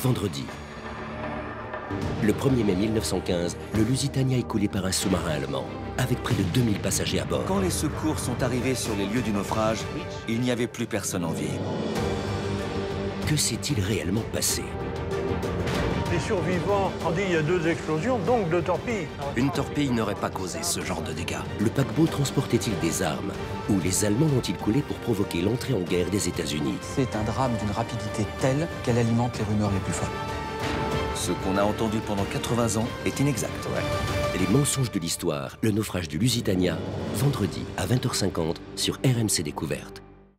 vendredi. Le 1er mai 1915, le Lusitania est coulé par un sous-marin allemand, avec près de 2000 passagers à bord. Quand les secours sont arrivés sur les lieux du naufrage, il n'y avait plus personne en vie. Que s'est-il réellement passé? Survivants ont dit il y a deux explosions, donc deux torpilles. Une torpille n'aurait pas causé ce genre de dégâts. Le paquebot transportait-il des armes? Ou les Allemands ont-ils coulé pour provoquer l'entrée en guerre des États-Unis? C'est un drame d'une rapidité telle qu'elle alimente les rumeurs les plus folles. Ce qu'on a entendu pendant 80 ans est inexact. Les mensonges de l'histoire, le naufrage du Lusitania, vendredi à 20h50 sur RMC Découverte.